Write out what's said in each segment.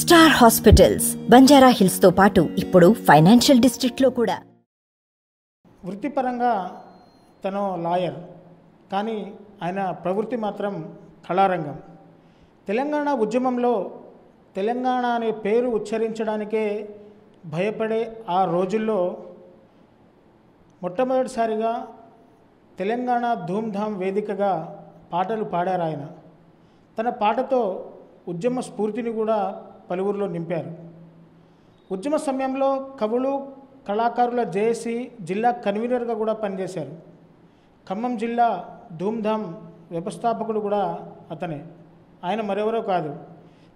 Star hospitals Banjara హిల్స్తో పాటు ఇప్పుడు financial డిస్ట్రిక్ట్లో కూడా. వృత్తిపరంగా తను లాయర్ కానీ ఆయన ప్రవృత్తి మాత్రం కళారంగం. తెలంగాణ ఉద్యమంలో తెలంగాణ అనే పేరు ఉచ్చరించడానికే భయపడే ఆ రోజుల్లో మొట్టమొదటిసారిగా తెలంగాణ ధూమ్ధామ్ వేదికగా పాటలు పాడారు ఆయన తన పాటతో ఉద్యమ స్ఫూర్తిని కూడా పలువురిలో నింపారు. ఉద్యమ సమయంలో కవులు కళాకారుల జేఏసీ జిల్లా కన్వీనర్గా కూడా పనిచేశారు. ఖమ్మం జిల్లా ధూమ్ధామ్ వ్యవస్థాపకుడు కూడా అతనే. ఆయన మరెవరో కాదు.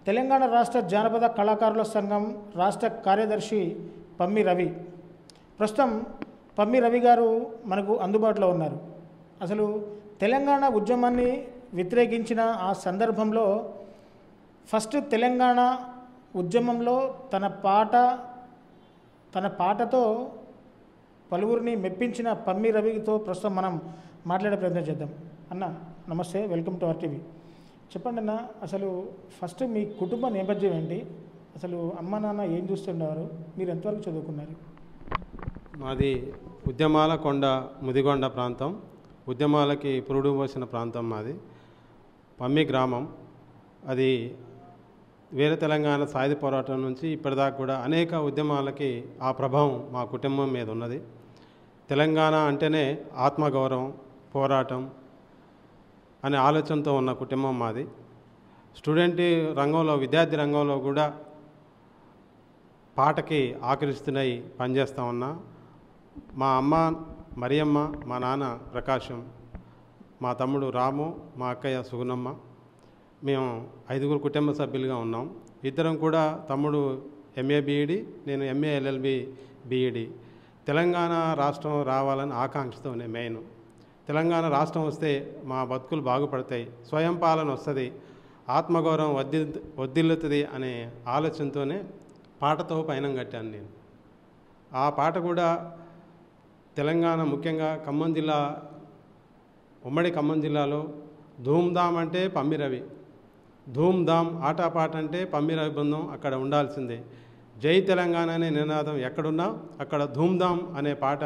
తెలంగాణ రాష్ట్ర జానపద కళాకారుల సంఘం రాష్ట్ర కార్యదర్శి పమ్మి రవి. ప్రస్తుతం పమ్మి రవి గారు మనకు అందుబాటులో ఉన్నారు. అసలు తెలంగాణ ఉద్యమాన్ని వ్యతిరేకించిన ఆ సందర్భంలో ఫస్ట్ తెలంగాణ ఉద్యమంలో తన పాట తన పాటతో పలువురిని మెప్పించిన పమ్మి రవితో ప్రస్తుతం మనం మాట్లాడే ప్రయత్నం చేద్దాం. అన్న నమస్తే వెల్కమ్ టు ఆర్ టీవీ. చెప్పండి అన్న అసలు ఫస్ట్ మీ కుటుంబ నేపథ్యం ఏంటి? అసలు అమ్మ నాన్న ఏం చూస్తుండేవారు? మీరు ఎంతవరకు చదువుకున్నారు? మాది ఉద్యమాల కొండ ముదిగొండ ప్రాంతం. ఉద్యమాలకి పురుడు పోసిన ప్రాంతం మాది. పమ్మి గ్రామం. అది వేరే తెలంగాణ సాయుధ పోరాటం నుంచి ఇప్పటిదాకా కూడా అనేక ఉద్యమాలకి ఆ ప్రభావం మా కుటుంబం మీద ఉన్నది. తెలంగాణ అంటేనే ఆత్మగౌరవం పోరాటం అనే ఆలోచనతో ఉన్న కుటుంబం మాది. స్టూడెంట్ రంగంలో విద్యార్థి రంగంలో కూడా పాటకి ఆకరిస్తున్నాయి పనిచేస్తా ఉన్నా. మా అమ్మ మరియమ్మ మా నాన్న ప్రకాశం మా తమ్ముడు రాము మా అక్కయ్య సుగుణమ్మ మేము ఐదుగురు కుటుంబ సభ్యులుగా ఉన్నాం. ఇద్దరం కూడా తమ్ముడు ఎంఏ బీఈడి నేను ఎంఏ ఎల్ఎల్బి బీఈడి తెలంగాణ రాష్ట్రం రావాలని ఆకాంక్షతోనే మెయిన్ తెలంగాణ రాష్ట్రం వస్తే మా బతుకులు బాగుపడతాయి. స్వయం పాలన వస్తుంది. ఆత్మగౌరవం వద్ది వద్దిల్లుతుంది అనే ఆలోచనతోనే పాటతో పయనం కట్టాను నేను. ఆ పాట కూడా తెలంగాణ ముఖ్యంగా ఖమ్మం జిల్లా ఉమ్మడి ఖమ్మం జిల్లాలో ధూమ్ధామ్ అంటే పమ్మిరవి. ధూమ్ధామ్ ఆటపాట అంటే పమ్మిరవి బృందం అక్కడ ఉండాల్సిందే. జై తెలంగాణ అనే నినాదం ఎక్కడున్నా అక్కడ ధూమ్ధామ్ అనే పాట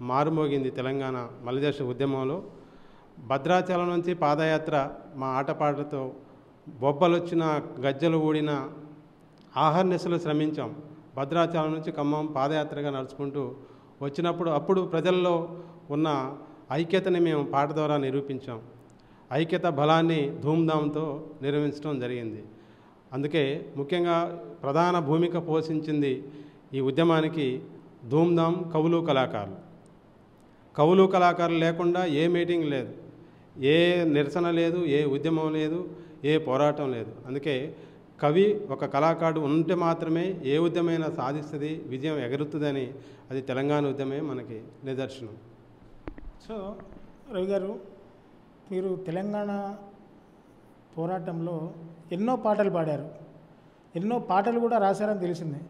మారుమోగింది తెలంగాణ మలిదేశ ఉద్యమంలో. భద్రాచలం నుంచి పాదయాత్ర మా ఆటపాటతో బొబ్బలొచ్చిన గజ్జలు ఊడిన ఆహర్నిశలు శ్రమించాం. భద్రాచలం నుంచి ఖమ్మం పాదయాత్రగా నడుచుకుంటూ వచ్చినప్పుడు అప్పుడు ప్రజల్లో ఉన్న ఐక్యతని మేము పాట ద్వారా నిరూపించాం. ఐక్యత బలాన్ని ధూమ్ధామ్తో నిర్వహించడం జరిగింది. అందుకే ముఖ్యంగా ప్రధాన భూమిక పోషించింది ఈ ఉద్యమానికి ధూమ్ధామ్ కవులు కళాకారులు. కవులు కళాకారులు లేకుండా ఏ మీటింగ్ లేదు. ఏ నిరసన లేదు ఏ ఉద్యమం లేదు ఏ పోరాటం లేదు. అందుకే కవి ఒక కళాకారుడు ఉంటే మాత్రమే ఏ ఉద్యమైనా సాధిస్తుంది విజయం ఎగురుతుందని అది తెలంగాణ ఉద్యమే మనకి నిదర్శనం. సో రవి గారు మీరు తెలంగాణ పోరాటంలో ఎన్నో పాటలు పాడారు. ఎన్నో పాటలు కూడా రాశారని తెలిసిందే.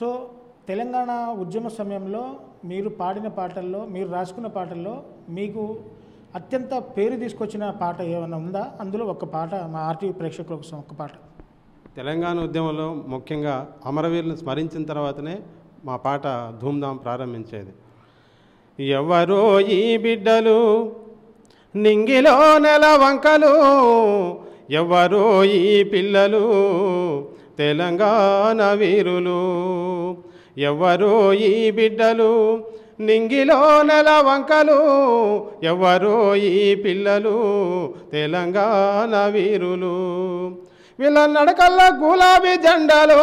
సో తెలంగాణ ఉద్యమ సమయంలో మీరు పాడిన పాటల్లో మీరు రాసుకున్న పాటల్లో మీకు అత్యంత పేరు తీసుకొచ్చిన పాట ఏమైనా ఉందా? అందులో ఒక పాట మా ఆర్టీవీ ప్రేక్షకుల కోసం ఒక పాట. తెలంగాణ ఉద్యమంలో ముఖ్యంగా అమరవీరులను స్మరించిన తర్వాతనే మా పాట ధూమ్ధాం ప్రారంభించేది. ఎవరో ఈ బిడ్డలు నింగిలో నెల వంకలు ఎవరో ఈ పిల్లలు తెలంగాణ వీరులు. ఎవరో ఈ బిడ్డలు నింగిలో నెల వంకలు ఎవరో ఈ పిల్లలు తెలంగాణ వీరులు. వీళ్ళ నడకల్లో గులాబీ జెండాలో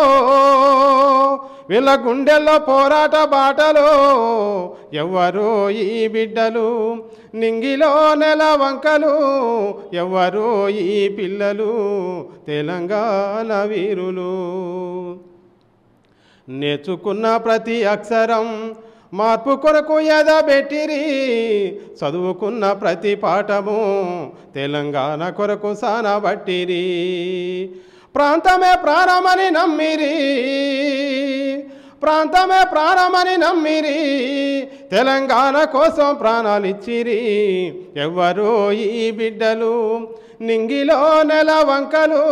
వీళ్ళ గుండెల్లో పోరాట బాటలో. ఎవరు ఈ బిడ్డలు నింగిలో నెల వంకలు. ఎవరు ఈ పిల్లలు తెలంగాణ వీరులు. నేర్చుకున్న ప్రతి అక్షరం మార్పు కొరకు ఎదబెట్టిరి. చదువుకున్న ప్రతి పాఠము తెలంగాణ కొరకు సానబట్టిరి. ప్రాంతమే ప్రాణమని నమ్మిరి. ప్రాంతమే ప్రాణమని నమ్మిరి. తెలంగాణ కోసం ప్రాణాలిచ్చిరి. ఎవ్వరో ఈ బిడ్డలు నింగిలో నెల వంకలు.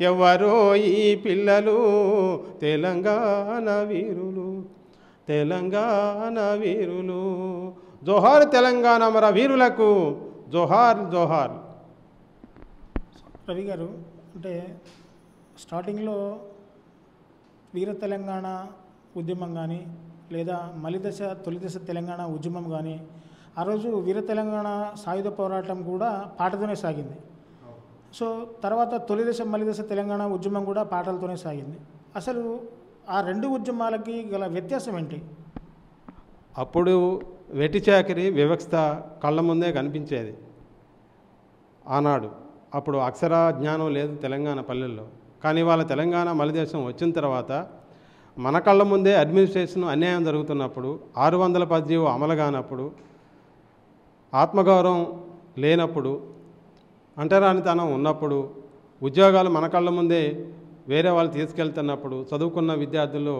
ఎవరో ఈ పిల్లలు తెలంగాణ వీరులు. తెలంగాణ వీరులు. జోహార్ తెలంగాణ మర వీరులకు. జోహార్ జోహార్. రవి గారు అంటే స్టార్టింగ్లో వీర తెలంగాణ ఉద్యమం కానీ లేదా మలిదశ తొలిదశ తెలంగాణ ఉద్యమం కానీ ఆ రోజు వీర తెలంగాణ సాయుధ పోరాటం కూడా పాటతోనే సాగింది. సో తర్వాత తొలిదశ మలిదశ తెలంగాణ ఉద్యమం కూడా పాటలతోనే సాగింది. అసలు ఆ రెండు ఉద్యమాలకి గల వ్యత్యాసం ఏంటి? అప్పుడు వెట్టి వివక్ష కళ్ళ ముందే కనిపించేది. ఆనాడు అప్పుడు అక్షర జ్ఞానం లేదు తెలంగాణ పల్లెల్లో. కానీ వాళ్ళ తెలంగాణ మలిదేశం వచ్చిన తర్వాత మన కళ్ళ ముందే అడ్మినిస్ట్రేషన్ అన్యాయం జరుగుతున్నప్పుడు ఆరు వందల పద్దీవు అమలు కానప్పుడు ఆత్మగౌరవం లేనప్పుడు అంటరానితనం ఉన్నప్పుడు ఉద్యోగాలు మన కళ్ళ ముందే వేరే వాళ్ళు తీసుకెళ్తున్నప్పుడు చదువుకున్న విద్యార్థుల్లో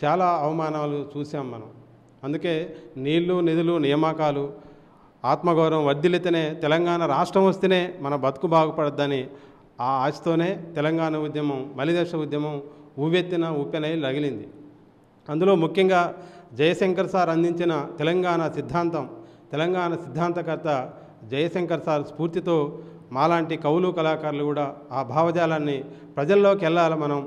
చాలా అవమానాలు చూసాం మనం. అందుకే నీళ్ళు నిధులు నియామకాలు ఆత్మగౌరవం వర్ధిల్లితేనే తెలంగాణ రాష్ట్రం వస్తేనే మన బతుకు బాగుపడద్దని ఆ ఆశతోనే తెలంగాణ ఉద్యమం మలిదేశ ఉద్యమం ఊవెత్తిన ఊపెనై రగిలింది అందులో ముఖ్యంగా జయశంకర్ సార్ అందించిన తెలంగాణ సిద్ధాంతం తెలంగాణ సిద్ధాంతకర్త జయశంకర్ సార్ స్ఫూర్తితో మాలాంటి కవులు కళాకారులు కూడా ఆ భావజాలాన్ని ప్రజల్లోకి వెళ్ళాలి మనం.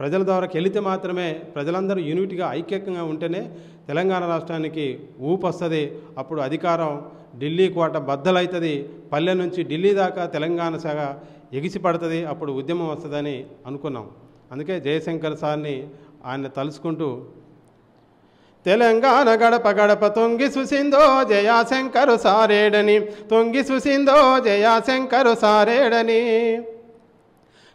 ప్రజల ద్వారాకి వెళితే మాత్రమే ప్రజలందరూ యూనిట్గా ఐక్యంగా ఉంటేనే తెలంగాణ రాష్ట్రానికి ఊపు వస్తుంది అప్పుడు అధికారం ఢిల్లీ కోట బద్దలవుతుంది పల్లె నుంచి ఢిల్లీ దాకా తెలంగాణ శాఖ ఎగిసి పడుతుంది అప్పుడు ఉద్యమం వస్తుందని అనుకున్నాం. అందుకే జయశంకర్ సార్ని ఆయన తలుచుకుంటూ తెలంగాణ గడప గడప తొంగి సుసిందో జయాశంకరు సారేడని తొంగి సుసిందో జయాశంకరు సారేడని.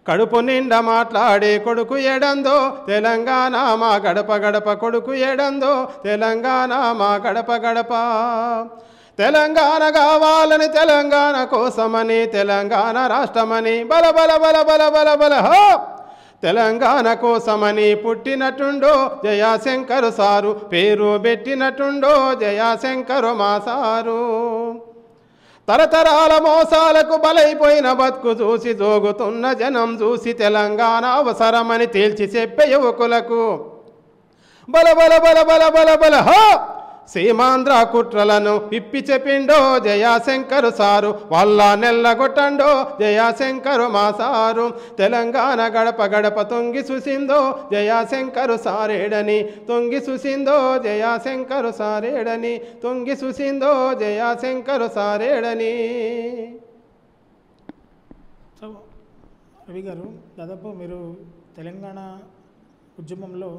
కడుపు నిండా మాట్లాడే కొడుకు ఎడందో తెలంగాణ మా గడప గడప కొడుకు ఎడందో తెలంగాణ మా గడప గడప. తెలంగాణ కావాలని తెలంగాణ కోసమని తెలంగాణ రాష్ట్రమని బల బల బల బల బల బల హో! తెలంగాణ కోసమని పుట్టినట్టుండో జయాశంకరు సారు పేరు పెట్టినట్టుండో జయాశంకరు మా సారు. తరతరాల మోసాలకు బలైపోయిన బతుకు చూసి జోగుతున్న జనం చూసి తెలంగాణ అవసరమని తేల్చి చెప్పే యువకులకు బల బల బల బల బల బల హో సీమాంధ్ర కుట్రలను ఇప్పి చెప్పిండో జయాశంకరు సారు వాళ్ళ నెల్లగొట్టండో జయాశంకరు మా సారు. తెలంగాణ గడప గడప తొంగి చూసిందో జయాశంకరు సారేడని తొంగి చూసిందో జయాశంకరు సారేడని తొంగి చూసిందో జయాశంకరు సారేడని. రవి గారు దాదాపు మీరు తెలంగాణ ఉద్యమంలో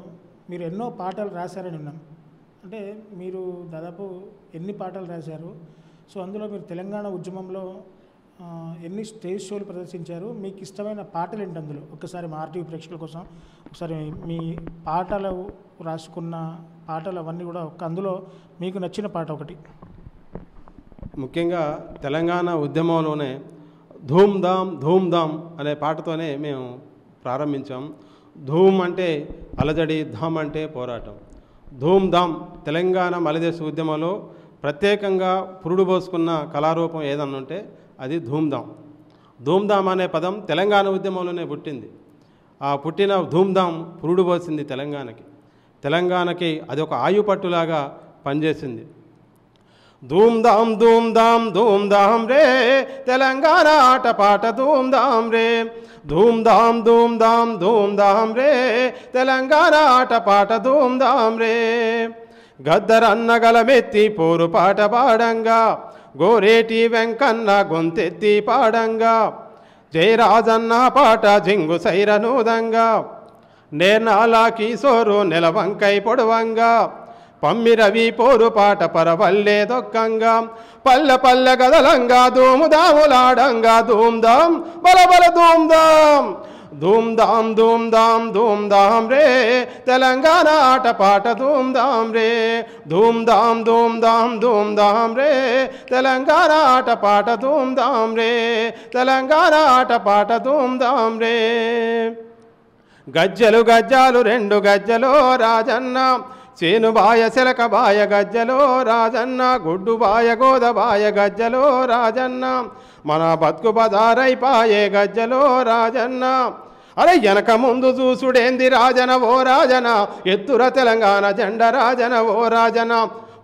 మీరు ఎన్నో పాటలు రాశారని ఉన్నాం అంటే మీరు దాదాపు ఎన్ని పాటలు రాశారు? సో అందులో మీరు తెలంగాణ ఉద్యమంలో ఎన్ని స్టేజ్ షోలు ప్రదర్శించారు? మీకు ఇష్టమైన పాటలు ఏంటి అందులో? ఒకసారి మా ఆర్టీవీ ప్రేక్షకుల కోసం ఒకసారి మీ పాటలు రాసుకున్న పాటలు అవన్నీ కూడా ఒక అందులో మీకు నచ్చిన పాట ఒకటి. ముఖ్యంగా తెలంగాణ ఉద్యమంలోనే ధూమ్ ధామ్ ధూమ్ ధామ్ అనే పాటతోనే మేము ప్రారంభించాం. ధూమ్ అంటే అలజడి ధామ్ అంటే పోరాటం. ధూమ్ధామ్ తెలంగాణ మలిదేశ ఉద్యమంలో ప్రత్యేకంగా పురుడు పోసుకున్న కళారూపం ఏదన్నుంటే అది ధూమ్ధామ్. ధూమ్ధామ్ అనే పదం తెలంగాణ ఉద్యమంలోనే పుట్టింది. ఆ పుట్టిన ధూమ్ధామ్ పురుడుబోసింది పురుడు పోసింది తెలంగాణకి. తెలంగాణకి అది ఒక ఆయుపట్టులాగా పనిచేసింది. ధూమ్ ధామ్ ధూమ్ ధామ్ ధూమ్ ధామ్ రే తెలంగాణ ఆటపాట ధూమ్ ధామ్ రే ధూమ్ ధామ్ ధూమ్ ధామ్ ధూమ్ ధామ్ రే తెలంగాణ ఆటపాట ధూమ్ ధామ్ రే గద్దరన్న గలమెత్తి పోరు పాట పాడంగా। గోరేటి వెంకన్న గొంతెత్తి పాడంగా। జయరాజన్న పాట జింగు సైరనూదంగా నేర్నాలా కిశోరు నెలవంకై పొడవంగా। పమ్మి రవి పోరు పాట పరవల్లే దొక్కంగా. పల్లె పల్ల గదలంగా దూముదాములాడంగా ధూమ్ధాం బల బల ధూమ్ధాం ధూమ్ధాం ధూమ్ధాం ధూమ్ధాం రే తెలంగాణ ఆట పాట ధూమ్ధాం రే. ధూమ్ధాం ధూమ్ధాం ధూమ్ధాం రే తెలంగాణ ఆట పాట ధూమ్ధాం రే తెలంగాణ ఆట పాట ధూమ్ధాం రే. గజ్జలు గజ్జాలు రెండు గజ్జలో రాజన్న. చేను బాయ శలక బాయ గజ్జలో రాజన్న గుడ్డు బాయ గోద బాయ గజ్జలో రాజన్న. మన బతుకు బదారైపాయే గజ్జలో రాజన్న. అరే వెనక ముందు చూసుడేంది రాజన ఓ రాజన? ఎత్తుర తెలంగాణ జెండ రాజన ఓ రాజన.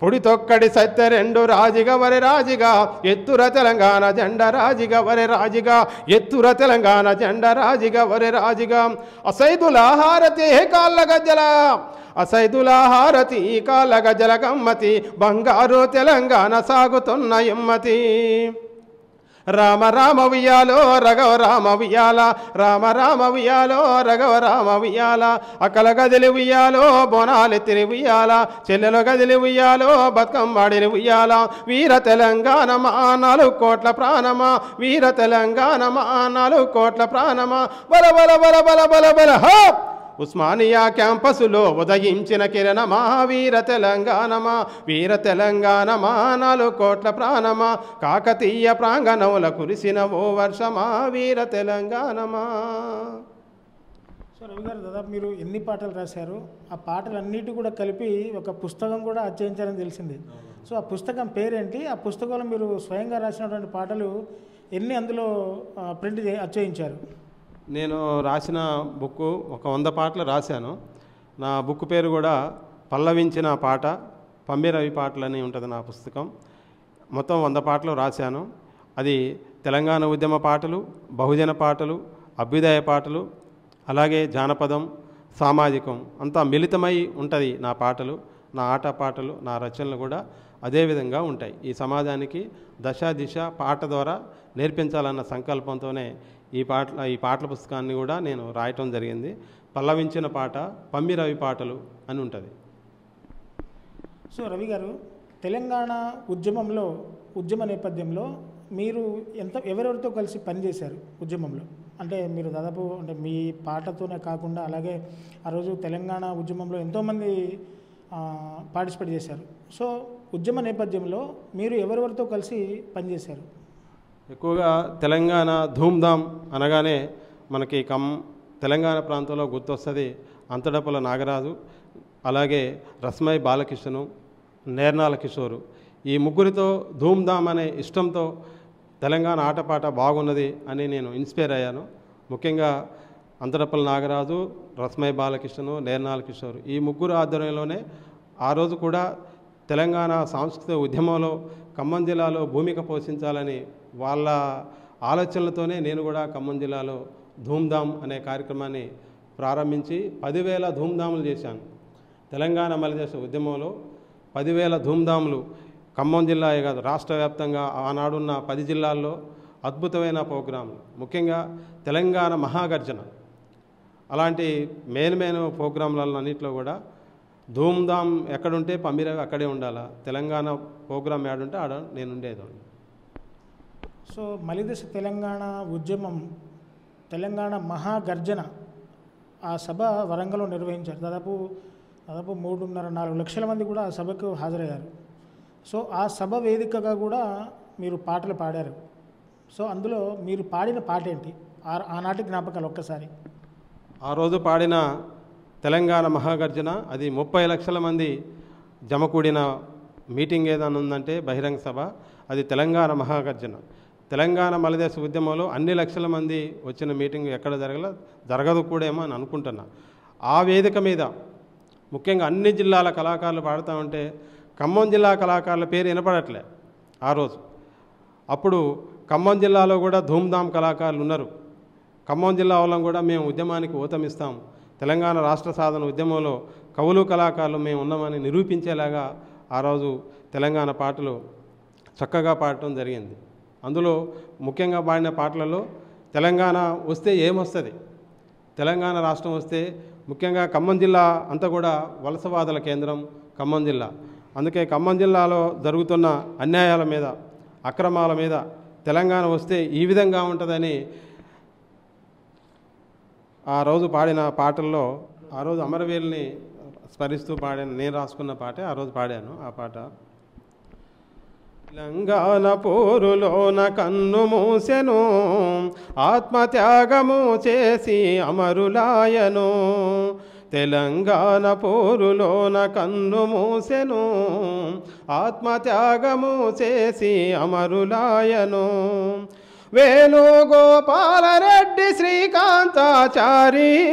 పుడితొక్కడి సత్య రెండు రాజిగా వరి రాజిగా. ఎత్తుర తెలంగాణ జెండ రాజిగా వరి రాజిగా. ఎత్తుర తెలంగాణ జెండ రాజిగా వరి రాజిగా. అసైదుల హారతి కాళ్ళ గజ్జల. అసైదుల హారతి కాళ్ళ గజ్జల గమ్మతి. బంగారు తెలంగాణ సాగుతున్న ఎమ్మతి. రామ రామ ఉయ్యాలో రఘవ రామ ఉయ్యాల రామ రామ ఉయ్యాలో రఘవ రామ ఉయ్యాల అక్కల గదిలి ఉయ్యాలో బోనాలెత్తిని ఉయ్యాల చెల్లెల గదిలి ఉయ్యాలో బతుకమ్మాడిని ఉయ్యాల వీర తెలంగాణ మా నాలుగు కోట్ల ప్రాణమా వీర తెలంగాణ మా నాలుగు కోట్ల ప్రాణమా బల బల బల బల బల బల హో! ఉస్మానియా క్యాంపసులో ఉదయించిన కిరణమా వీర తెలంగాణమా వీర తెలంగాణమా నాలుగు కోట్ల ప్రాణమా కాకతీయ ప్రాంగణముల కురిసిన ఓ వర్షమా వీర తెలంగాణమా. సో రవి గారు దాదాపు మీరు ఎన్ని పాటలు రాశారు? ఆ పాటలన్నిటి కూడా కలిపి ఒక పుస్తకం కూడా అచ్చయించారని తెలిసింది. సో ఆ పుస్తకం పేరేంటి? ఆ పుస్తకంలో మీరు స్వయంగా రాసినటువంటి పాటలు ఎన్ని అందులో ప్రింట్ అచ్చయించారు నేను రాసిన బుక్ ఒక వంద పాటలు రాశాను. నా బుక్ పేరు కూడా పల్లవించిన పాట పంబిరవి పాటలు అని ఉంటుంది నా పుస్తకం. మొత్తం వంద పాటలు రాశాను. అది తెలంగాణ ఉద్యమ పాటలు బహుజన పాటలు అభ్యుదయ పాటలు అలాగే జానపదం సామాజికం అంతా మిళితమై ఉంటుంది నా పాటలు నా ఆట పాటలు నా రచనలు కూడా అదే విధంగా ఉంటాయి. ఈ సమాజానికి దశ దిశ పాట ద్వారా నేర్పించాలన్న సంకల్పంతోనే ఈ పాటల ఈ పాటల పుస్తకాన్ని కూడా నేను రాయటం జరిగింది. పల్లవించిన పాట పమ్మిరవి పాటలు అని ఉంటుంది. సో రవి గారు తెలంగాణ ఉద్యమంలో ఉద్యమ నేపథ్యంలో మీరు ఎంత ఎవరెవరితో కలిసి పనిచేశారు ఉద్యమంలో? అంటే మీరు దాదాపు అంటే మీ పాటతోనే కాకుండా అలాగే ఆ రోజు తెలంగాణ ఉద్యమంలో ఎంతోమంది పార్టిసిపేట్ చేశారు. సో ఉద్యమ నేపథ్యంలో మీరు ఎవరెవరితో కలిసి పనిచేశారు? ఎక్కువగా తెలంగాణ ధూమ్ధామ్ అనగానే మనకి కమ్ తెలంగాణ ప్రాంతంలో గుర్తొస్తుంది అంతడపల నాగరాజు అలాగే రస్మై బాలకృష్ణను నేర్నాల కిషోరు. ఈ ముగ్గురితో ధూమ్ధామ్ అనే ఇష్టంతో తెలంగాణ ఆటపాట బాగున్నది అని నేను ఇన్స్పైర్ అయ్యాను. ముఖ్యంగా అంతడపల నాగరాజు రస్మై బాలకృష్ణను నేర్నాల కిషోర్. ఈ ముగ్గురు ఆధ్వర్యంలోనే ఆ రోజు కూడా తెలంగాణ సాంస్కృతిక ఉద్యమంలో ఖమ్మం జిల్లాలో భూమిక పోషించాలని వాళ్ళ ఆలోచనలతోనే నేను కూడా ఖమ్మం జిల్లాలో ధూమ్ధామ్ అనే కార్యక్రమాన్ని ప్రారంభించి పదివేల ధూమ్ధాములు చేశాను. తెలంగాణ మలిదేశ ఉద్యమంలో పదివేల ధూమ్ధాములు ఖమ్మం జిల్లా కాదు రాష్ట్ర వ్యాప్తంగా ఆనాడున్న పది జిల్లాల్లో అద్భుతమైన ప్రోగ్రాంలు. ముఖ్యంగా తెలంగాణ మహాగర్జన. అలాంటి మెయిన్ మెయిన్ ప్రోగ్రాంలన్నింటిలో కూడా ధూమ్ధామ్ ఎక్కడుంటే పంబిరవి అక్కడే ఉండాలా? తెలంగాణ ప్రోగ్రామ్ ఏడుంటే ఆడ నేను ఉండేది సో మలిదశ తెలంగాణ ఉద్యమం తెలంగాణ మహాగర్జన ఆ సభ వరంగల్లో నిర్వహించారు. దాదాపు దాదాపు మూడున్నర నాలుగు లక్షల మంది కూడా ఆ సభకు హాజరయ్యారు. సో ఆ సభ వేదికగా కూడా మీరు పాటలు పాడారు. సో అందులో మీరు పాడిన పాట ఏంటి ఆ- ఆనాటి జ్ఞాపకాలు ఒక్కసారి. ఆ రోజు పాడిన తెలంగాణ మహాగర్జన అది ముప్పై లక్షల మంది జమకూడిన మీటింగ్ ఏదైనా ఉందంటే బహిరంగ సభ అది తెలంగాణ మహాగర్జన. తెలంగాణ మలదేశ ఉద్యమంలో అన్ని లక్షల మంది వచ్చిన మీటింగ్ ఎక్కడ జరగల జరగదు కూడా ఏమో అని అనుకుంటున్నా. ఆ వేదిక మీద ముఖ్యంగా అన్ని జిల్లాల కళాకారులు పాడుతూ ఉంటే ఖమ్మం జిల్లా కళాకారుల పేరు వినపడట్లే ఆ రోజు. అప్పుడు ఖమ్మం జిల్లాలో కూడా ధూమ్ధామ్ కళాకారులు ఉన్నారు. ఖమ్మం జిల్లా వాళ్ళం కూడా మేము ఉద్యమానికి ఊతమిస్తాం తెలంగాణ రాష్ట్ర సాధన ఉద్యమంలో కవులు కళాకారులు మేము ఉన్నామని నిరూపించేలాగా ఆ రోజు తెలంగాణ పాటలు చక్కగా పాడటం జరిగింది. అందులో ముఖ్యంగా పాడిన పాటలలో తెలంగాణ వస్తే ఏమొస్తుంది? తెలంగాణ రాష్ట్రం వస్తే ముఖ్యంగా ఖమ్మం జిల్లా అంతా కూడా వలసవాదుల కేంద్రం ఖమ్మం జిల్లా. అందుకే ఖమ్మం జిల్లాలో జరుగుతున్న అన్యాయాల మీద అక్రమాల మీద తెలంగాణ వస్తే ఈ విధంగా ఉంటుందని ఆ రోజు పాడిన పాటల్లో ఆ రోజు అమరవీరుని స్మరిస్తూ పాడాను. నేను రాసుకున్న పాటే ఆ రోజు పాడాను ఆ పాట. తెలంగాణ పోరులోన కన్ను మూసెను ఆత్మత్యాగము చేసి అమరులాయను. తెలంగాణ పోరులోన కన్ను మూసెను ఆత్మత్యాగము చేసి అమరులాయను. వేణుగోపాలరెడ్డి శ్రీకాంతాచారి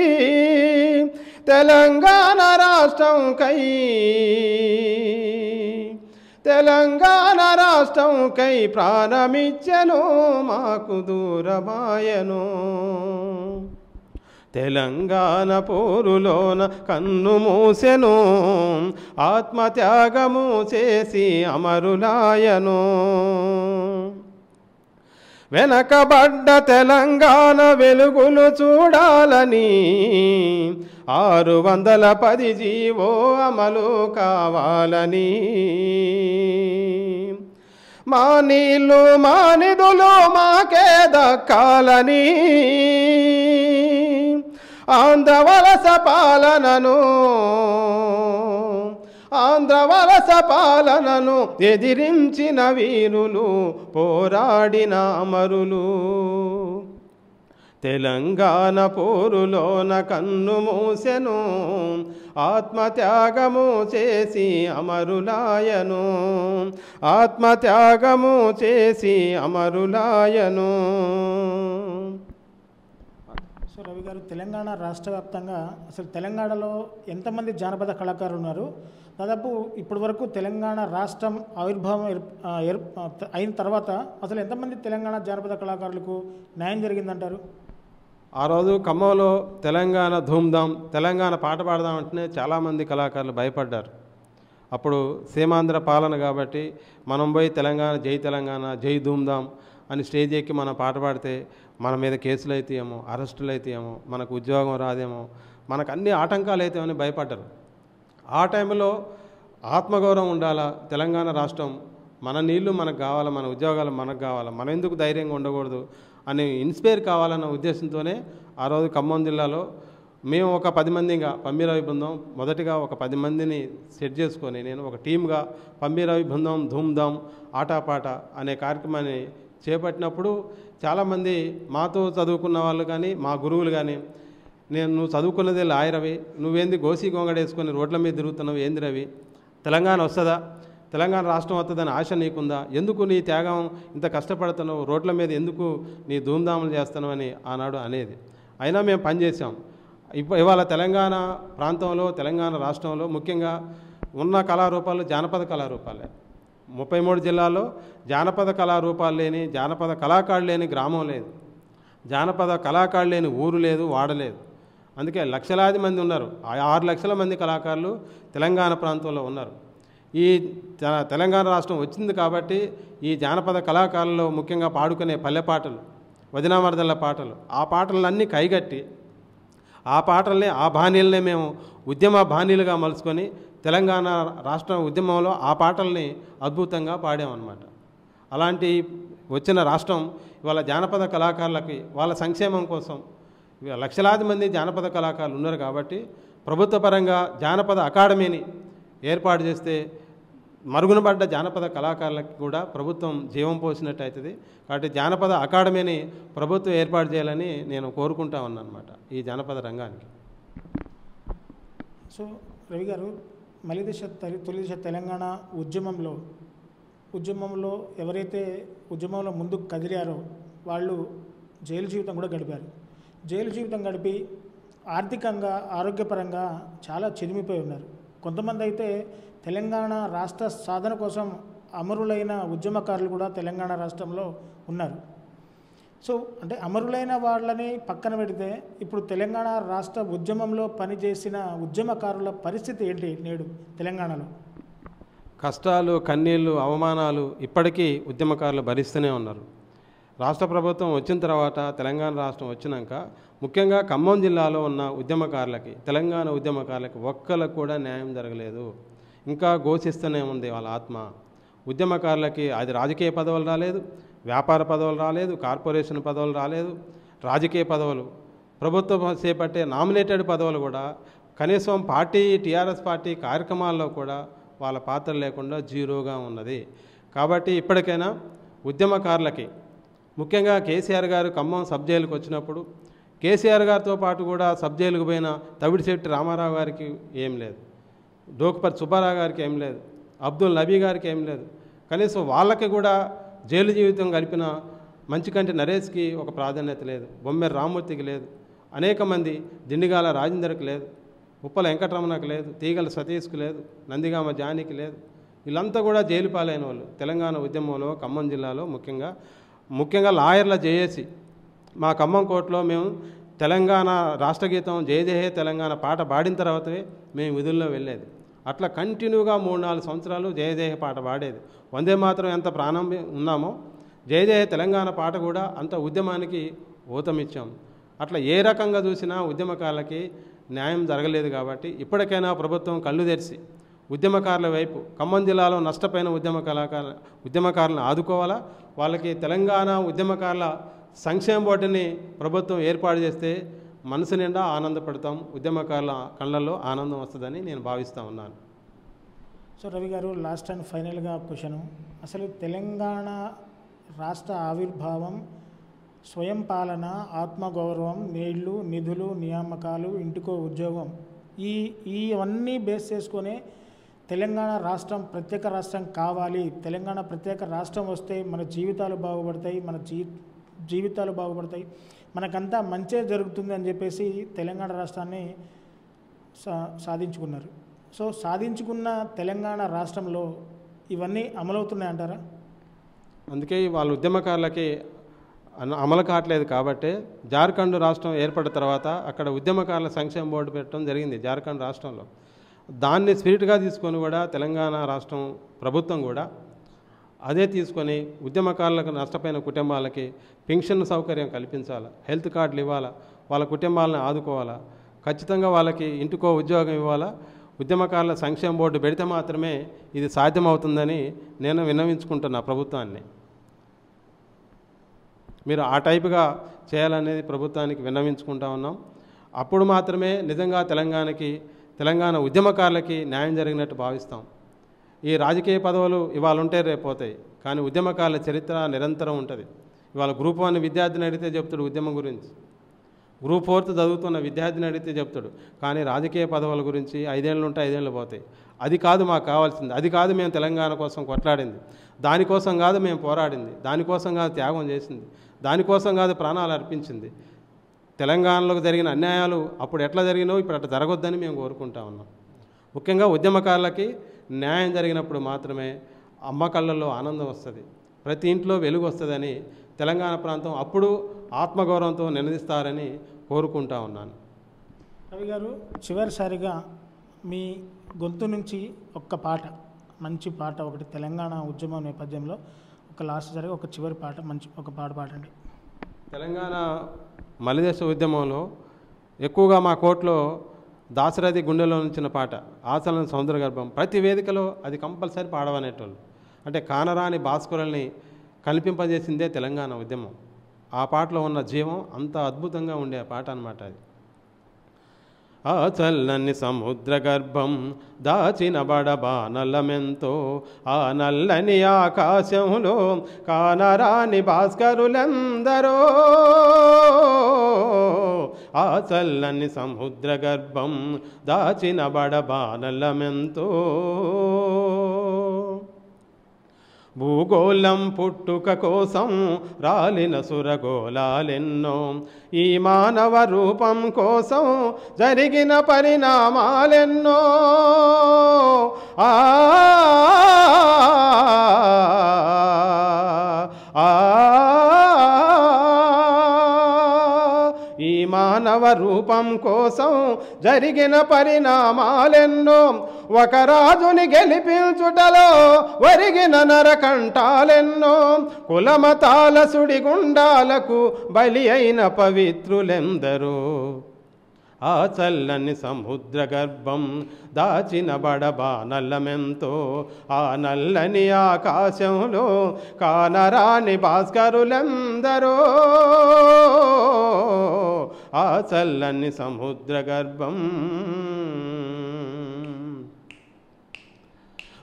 తెలంగాణ రాష్ట్రం కై. తెలంగాణ రాష్ట్రం కై ప్రాణమిచ్చను మాకు దూరమాయను. తెలంగాణ పోరులోన కన్ను మూసెను ఆత్మత్యాగము చేసి అమరులాయను. వెనకబడ్డ తెలంగాణ వెలుగులు చూడాలని ఆరు వందల పది జీవో అమలు కావాలని. మా నీళ్ళు మా నిధులు మాకే దక్కాలని. ఆంధ్ర వలస పాలనను ఆంధ్ర వలస పాలనను ఎదిరించిన వీరులు పోరాడిన అమరులు. తెలంగాణ పోరులోన కన్ను మూసెను ఆత్మత్యాగము చేసి అమరులాయను. ఆత్మత్యాగము చేసి అమరులాయను. సో రవి గారు తెలంగాణ రాష్ట్ర వ్యాప్తంగా అసలు తెలంగాణలో ఎంతమంది జానపద కళాకారులు ఉన్నారు? దాదాపు ఇప్పటి వరకు తెలంగాణ రాష్ట్రం ఆవిర్భావం అయిన తర్వాత అసలు ఎంతమంది తెలంగాణ జానపద కళాకారులకు న్యాయం జరిగిందంటారు? ఆ రోజు ఖమ్మంలో తెలంగాణ ధూమ్ధాం తెలంగాణ పాట పాడదాం అంటేనే చాలామంది కళాకారులు భయపడ్డారు. అప్పుడు సీమాంధ్ర పాలన కాబట్టి మనం పోయి తెలంగాణ జై తెలంగాణ జై ధూమ్ధాం అని స్టేజ్ ఎక్కి మనం పాట పాడితే మన మీద కేసులు అవుతాయేమో అరెస్టులు అవుతాయేమో మనకు ఉద్యోగం రాదేమో మనకు అన్ని ఆటంకాలు అవుతాయని భయపడ్డారు. ఆ టైంలో ఆత్మగౌరవం ఉండాలా? తెలంగాణ రాష్ట్రం మన నీళ్ళు మనకు కావాలా? మన ఉద్యోగాలు మనకు కావాలా? మనం ఎందుకు ధైర్యంగా ఉండకూడదు? అని ఇన్స్పైర్ కావాలన్న ఉద్దేశంతోనే ఆ రోజు ఖమ్మం జిల్లాలో మేము ఒక పది మందిగా పంబీరావి బృందం మొదటిగా ఒక పది మందిని సెట్ చేసుకొని నేను ఒక టీమ్గా పంబీరావి బృందం ధూమ్ధామ్ ఆటాపాట అనే కార్యక్రమాన్ని చేపట్టినప్పుడు చాలామంది మాతో చదువుకున్న వాళ్ళు కానీ మా గురువులు కానీ నేను నువ్వు చదువుకున్నదే లాయరవి రవి నువ్వేంది గోసి గొంగడేసుకొని రోడ్ల మీద తిరుగుతున్నావు? ఏంది రవి తెలంగాణ వస్తుందా? తెలంగాణ రాష్ట్రం వస్తుందని ఆశ నీకుందా? ఎందుకు నీ త్యాగం ఇంత కష్టపడుతున్నావు? రోడ్ల మీద ఎందుకు నీ ధూమ్ధాములు చేస్తున్నావు? అని ఆనాడు అనేది. అయినా మేము పనిచేసాం ఇప్ప ఇవాళ తెలంగాణ ప్రాంతంలో తెలంగాణ రాష్ట్రంలో ముఖ్యంగా ఉన్న కళారూపాలు జానపద కళారూపాలే. ముప్పై మూడు జిల్లాలో జానపద కళారూపాలు లేని జానపద కళాకారులు లేని గ్రామం లేదు. జానపద కళాకారులు లేని ఊరు లేదు వాడలేదు అందుకే లక్షలాది మంది ఉన్నారు. ఆ ఆరు లక్షల మంది కళాకారులు తెలంగాణ ప్రాంతంలో ఉన్నారు. ఈ తె- తెలంగాణ రాష్ట్రం వచ్చింది కాబట్టి ఈ జానపద కళాకారుల్లో ముఖ్యంగా పాడుకునే పల్లె పాటలు వదినామర్దల పాటలు ఆ పాటలన్నీ కైగట్టి ఆ పాటల్ని ఆ బాణీలనే మేము ఉద్యమ బాణీలుగా మలుచుకొని తెలంగాణ రాష్ట్ర ఉద్యమంలో ఆ పాటల్ని అద్భుతంగా పాడామన్నమాట. అలాంటి వచ్చిన రాష్ట్రం ఇవాళ జానపద కళాకారులకి వాళ్ళ సంక్షేమం కోసం లక్షలాది మంది జానపద కళాకారులు ఉన్నారు కాబట్టి ప్రభుత్వ పరంగా జానపద అకాడమీని ఏర్పాటు చేస్తే మరుగునబడ్డ జానపద కళాకారులకు కూడా ప్రభుత్వం జీవం పోసినట్టు అవుతుంది కాబట్టి జానపద అకాడమీని ప్రభుత్వం ఏర్పాటు చేయాలని నేను కోరుకుంటా ఉన్నాను అనమాట ఈ జానపద రంగానికి. సో రవి గారు మలిదశ తొలి తొలిదశ తెలంగాణ ఉద్యమంలో ఉద్యమంలో ఎవరైతే ఉద్యమంలో ముందుకు కదిలారో వాళ్ళు జైలు జీవితం కూడా గడిపారు. జైలు జీవితం గడిపి ఆర్థికంగా ఆరోగ్యపరంగా చాలా చెదిమిపోయి ఉన్నారు. కొంతమంది అయితే తెలంగాణ రాష్ట్ర సాధన కోసం అమరులైన ఉద్యమకారులు కూడా తెలంగాణ రాష్ట్రంలో ఉన్నారు. సో అంటే అమరులైన వాళ్ళని పక్కన పెడితే ఇప్పుడు తెలంగాణ రాష్ట్ర ఉద్యమంలో పనిచేసిన ఉద్యమకారుల పరిస్థితి ఏంటి నేడు తెలంగాణలో? కష్టాలు కన్నీళ్ళు అవమానాలు ఇప్పటికీ ఉద్యమకారులు భరిస్తూనే ఉన్నారు. రాష్ట్ర ప్రభుత్వం వచ్చిన తర్వాత తెలంగాణ రాష్ట్రం వచ్చినాక ముఖ్యంగా ఖమ్మం జిల్లాలో ఉన్న ఉద్యమకారులకి తెలంగాణ ఉద్యమకారులకి ఒక్కలకు కూడా న్యాయం జరగలేదు. ఇంకా ఘోషిస్తూనే ఉంది వాళ్ళ ఆత్మ. ఉద్యమకారులకి అది రాజకీయ పదవులు రాలేదు వ్యాపార పదవులు రాలేదు కార్పొరేషన్ పదవులు రాలేదు రాజకీయ పదవులు. ప్రభుత్వం చేపట్టే నామినేటెడ్ పదవులు కూడా కనీసం పార్టీ టీఆర్ఎస్ పార్టీ కార్యక్రమాల్లో కూడా వాళ్ళ పాత్ర లేకుండా జీరోగా ఉన్నది. కాబట్టి ఇప్పటికైనా ఉద్యమకారులకి ముఖ్యంగా కేసీఆర్ గారు ఖమ్మం సబ్ జైలుకి వచ్చినప్పుడు కేసీఆర్ గారితో పాటు కూడా సబ్ జైలుకు పోయిన తవిడిశెట్టి రామారావు గారికి ఏం లేదు. డోకుపర్తి సుబ్బారావు గారికి ఏం లేదు. అబ్దుల్ నబీ గారికి ఏం లేదు. కనీసం వాళ్ళకి కూడా జైలు జీవితం గడిపిన మంచికంటి నరేష్కి ఒక ప్రాధాన్యత లేదు. బొమ్మెర రామ్మూర్తికి లేదు. అనేక మంది దిండిగాల రాజేందర్కి లేదు. ఉప్పల వెంకటరమణకు లేదు. తీగల సతీష్కు లేదు. నందిగామ జానికి లేదు. వీళ్ళంతా కూడా జైలు పాలైన వాళ్ళు. తెలంగాణ ఉద్యమంలో ఖమ్మం జిల్లాలో ముఖ్యంగా. ముఖ్యంగా లాయర్ల జేఏసి. మా ఖమ్మం కోర్టులో మేము తెలంగాణ రాష్ట్ర గీతం జయ జయ తెలంగాణ పాట పాడిన తర్వాతనే మేము విధుల్లో వెళ్ళేది. అట్లా కంటిన్యూగా మూడు నాలుగు సంవత్సరాలు జయజయ పాట పాడేది. వందే మాత్రం ఎంత ప్రాణం ఉన్నామో జయజయ తెలంగాణ పాట కూడా అంత ఉద్యమానికి ఊతమిచ్చాం. అట్లా ఏ రకంగా చూసినా ఉద్యమకారులకి న్యాయం జరగలేదు కాబట్టి ఇప్పటికైనా ప్రభుత్వం కళ్ళు తెరిచి ఉద్యమకారుల వైపు ఖమ్మం జిల్లాలో నష్టపోయిన ఉద్యమ కళాకార ఉద్యమకారులను ఆదుకోవాలా? వాళ్ళకి తెలంగాణ ఉద్యమకారుల సంక్షేమ బోర్డుని ప్రభుత్వం ఏర్పాటు చేస్తే మనసు నిండా ఆనందపడతాం. ఉద్యమకారుల కళ్ళల్లో ఆనందం వస్తుందని నేను భావిస్తూ ఉన్నాను. సో రవి గారు లాస్ట్ అండ్ ఫైనల్గా క్వశ్చన్ అసలు తెలంగాణ రాష్ట్ర ఆవిర్భావం స్వయం పాలన ఆత్మగౌరవం నీళ్ళు నిధులు నియామకాలు ఇంటికో ఉద్యోగం ఈ ఇవన్నీ బేస్ చేసుకునే తెలంగాణ రాష్ట్రం ప్రత్యేక రాష్ట్రం కావాలి. తెలంగాణ ప్రత్యేక రాష్ట్రం వస్తే మన జీవితాలు బాగుపడతాయి మన జీ జీవితాలు బాగుపడతాయి. మనకంతా మంచే జరుగుతుంది అని చెప్పేసి తెలంగాణ రాష్ట్రాన్ని సా సాధించుకున్నారు. సో సాధించుకున్న తెలంగాణ రాష్ట్రంలో ఇవన్నీ అమలవుతున్నాయంటారా? అందుకే వాళ్ళ ఉద్యమకారులకి అమలు కావట్లేదు కాబట్టి జార్ఖండ్ రాష్ట్రం ఏర్పడిన తర్వాత అక్కడ ఉద్యమకారుల సంక్షేమ బోర్డు పెట్టడం జరిగింది జార్ఖండ్ రాష్ట్రంలో. దాన్ని స్పిరిట్గా తీసుకొని కూడా తెలంగాణ రాష్ట్రం ప్రభుత్వం కూడా అదే తీసుకొని ఉద్యమకారులకు నష్టపోయిన కుటుంబాలకి పెన్షన్ సౌకర్యం కల్పించాలి? హెల్త్ కార్డులు ఇవ్వాలా? వాళ్ళ కుటుంబాలను ఆదుకోవాలా? ఖచ్చితంగా వాళ్ళకి ఇంటికో ఉద్యోగం ఇవ్వాలా? ఉద్యమకారుల సంక్షేమ బోర్డు పెడితే మాత్రమే ఇది సాధ్యమవుతుందని నేను విన్నవించుకుంటున్నా ప్రభుత్వాన్ని. మీరు ఆ టైపుగా చేయాలనేది ప్రభుత్వానికి విన్నవించుకుంటా ఉన్నాం. అప్పుడు మాత్రమే నిజంగా తెలంగాణకి తెలంగాణ ఉద్యమకారులకి న్యాయం జరిగినట్టు భావిస్తాం. ఈ రాజకీయ పదవులు ఇవాళ ఉంటే రేపోతాయి కానీ ఉద్యమకాల చరిత్ర నిరంతరం ఉంటుంది. ఇవాళ గ్రూప్ వన్ విద్యార్థిని అడిగితే చెప్తాడు ఉద్యమం గురించి. గ్రూప్ ఫోర్త్ చదువుతున్న విద్యార్థిని అడిగితే చెప్తాడు. కానీ రాజకీయ పదవుల గురించి ఐదేళ్ళు ఉంటే ఐదేళ్ళు పోతాయి. అది కాదు మాకు కావాల్సింది. అది కాదు మేము తెలంగాణ కోసం కొట్లాడింది. దానికోసం కాదు మేము పోరాడింది. దానికోసం కాదు త్యాగం చేసింది. దానికోసం కాదు ప్రాణాలు అర్పించింది. తెలంగాణలో జరిగిన అన్యాయాలు అప్పుడు ఎట్లా జరిగినో ఇప్పుడు అట్లా జరగొద్దని మేము కోరుకుంటా ఉన్నాం. ముఖ్యంగా ఉద్యమకారులకి న్యాయం జరిగినప్పుడు మాత్రమే అమ్మ కళ్ళల్లో ఆనందం వస్తుంది. ప్రతి ఇంట్లో వెలుగు వస్తుందని తెలంగాణ ప్రాంతం అప్పుడు ఆత్మగౌరవంతో నినదిస్తారని కోరుకుంటా ఉన్నాను. రవి గారు చివరిసారిగా మీ గొంతు నుంచి ఒక్క పాట మంచి పాట ఒకటి తెలంగాణ ఉద్యమం నేపథ్యంలో ఒక లాస్ట్ జరిగి ఒక చివరి పాట మంచి ఒక పాట పాడండి. తెలంగాణ మలిదేశ ఉద్యమంలో ఎక్కువగా మా కోర్టులో దాశరథి గుండెలో నుంచిన పాట ఆశలను సౌందర్య గర్భం ప్రతి వేదికలో అది కంపల్సరీ పాడవనేటోళ్ళు. అంటే కానరాని భాస్కరుల్ని కల్పింపజేసిందే తెలంగాణ ఉద్యమం. ఆ పాటలో ఉన్న జీవం అంత అద్భుతంగా ఉండే పాట అనమాట అది. ఆ చల్లని సముద్ర గర్భం దాచిన బడబానలమెంతో ఆ నల్లని ఆకాశంలో కానరాని భాస్కరులందరో. ఆ చల్లని సముద్ర గర్భం దాచిన బడబానలమెంతో భూగోళం పుట్టుక కోసం రాలిన సురగోళాలెన్నో. ఈ మానవ రూపం కోసం జరిగిన పరిణామాలెన్నో. ఆ ఆ మానవ రూపం కోసం జరిగిన పరిణామాలెన్నో ఒక రాజుని గెలిపించుటలో ఒరిగిన నరకంఠాలెన్నో కులమతాల సుడిగుండాలకు బలి అయిన పవిత్రులెందరూ. ఆ చల్లని సముద్ర గర్భం దాచిన బడబా నల్లమెంతో ఆ నల్లని ఆకాశంలో కానరాని భాస్కరులందరో. ఆ చల్లని సముద్ర గర్భం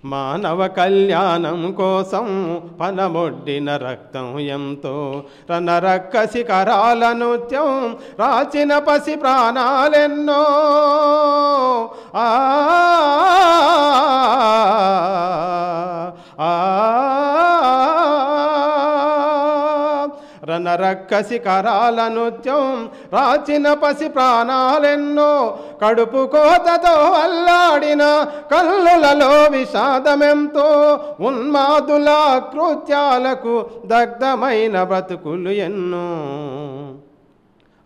మానవ కళ్యాణం కోసం పనమొడ్డిన రక్తం ఎంతో. రణరక్క శిఖరాల నృత్యం రాచిన పసి ప్రాణాలెన్నో. ఆ ఆ. రనరక్కసి కరాల నృత్యం రాచిన పసి ప్రాణాలెన్నో కడుపు కోతతో అల్లాడిన కల్లులలో విషాదమెంతో ఉన్మాదుల కృత్యాలకు దగ్ధమైన బ్రతుకులు ఎన్నో.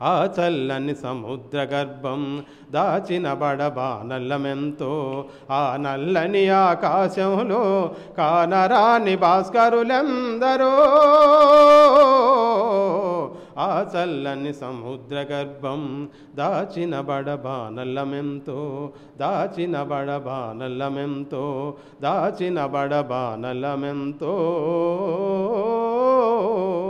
ఆ చల్లని సముద్ర గర్భం దాచిన బడబానల్లమెంతో ఆ నల్లని ఆకాశంలో కానరాని భాస్కరులెందరో. ఆ చల్లని సముద్ర గర్భం దాచిన బడబానల్లమెంతో దాచిన బడబానల్లమెంతో దాచిన బడబానల్లమెంతో. సో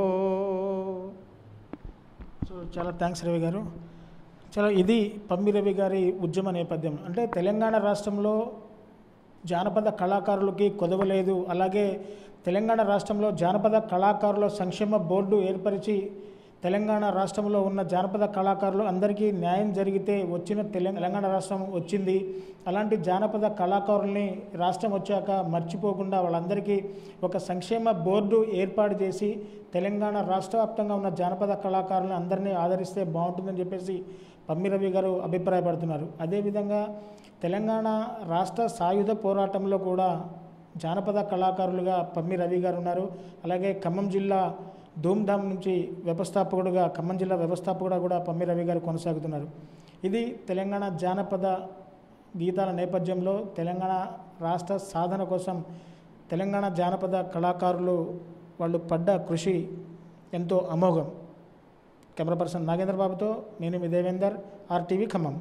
చాలా థ్యాంక్స్ రవి గారు. చాలా ఇది పమ్మి రవి గారి ఉద్యమ నేపథ్యం. అంటే తెలంగాణ రాష్ట్రంలో జానపద కళాకారులకి కొదవలేదు. అలాగే తెలంగాణ రాష్ట్రంలో జానపద కళాకారుల సంక్షేమ బోర్డు ఏర్పరిచి తెలంగాణ రాష్ట్రంలో ఉన్న జానపద కళాకారులు అందరికీ న్యాయం జరిగితే వచ్చిన తెలంగాణ తెలంగాణ రాష్ట్రం వచ్చింది. అలాంటి జానపద కళాకారుల్ని రాష్ట్రం వచ్చాక మర్చిపోకుండా వాళ్ళందరికీ ఒక సంక్షేమ బోర్డు ఏర్పాటు చేసి తెలంగాణ రాష్ట్ర వ్యాప్తంగా ఉన్న జానపద కళాకారులను అందరినీ ఆదరిస్తే బాగుంటుందని చెప్పేసి పమ్మి రవి గారు అభిప్రాయపడుతున్నారు. అదేవిధంగా తెలంగాణ రాష్ట్ర సాయుధ పోరాటంలో కూడా జానపద కళాకారులుగా పమ్మి రవి గారు ఉన్నారు. అలాగే ఖమ్మం జిల్లా ధూమ్ధామ్ నుంచి వ్యవస్థాపకుడుగా ఖమ్మం జిల్లా వ్యవస్థాపకుడుగా కూడా పమ్మి రవి గారు కొనసాగుతున్నారు. ఇది తెలంగాణ జానపద గీతాల నేపథ్యంలో తెలంగాణ రాష్ట్ర సాధన కోసం తెలంగాణ జానపద కళాకారులు వాళ్ళు పడ్డ కృషి ఎంతో అమోఘం. కెమెరా పర్సన్ నాగేంద్ర బాబుతో నేను మీ దేవేందర్ ఆర్టీవీ ఖమ్మం.